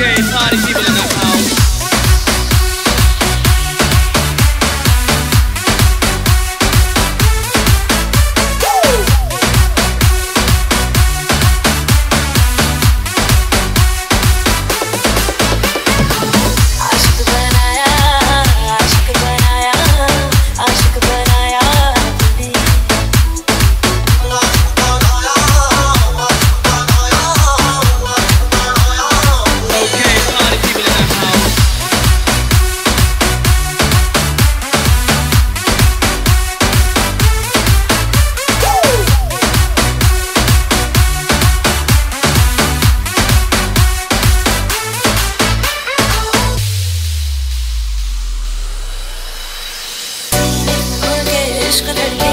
Okay. aşkın erkek